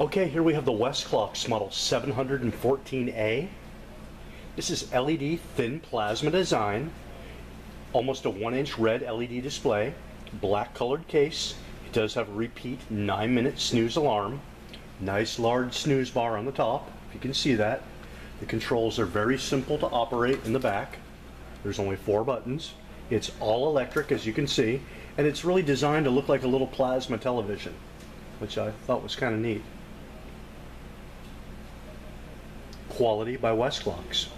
Okay, here we have the Westclox model 714A. This is LED thin plasma design, almost a one inch red LED display, black colored case. It does have a repeat nine minute snooze alarm. Nice large snooze bar on the top, if you can see that. The controls are very simple to operate in the back. There's only four buttons. It's all electric, as you can see, and it's really designed to look like a little plasma television, which I thought was kind of neat. Quality by Westclox.